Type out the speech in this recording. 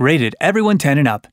Rated everyone 10 and up.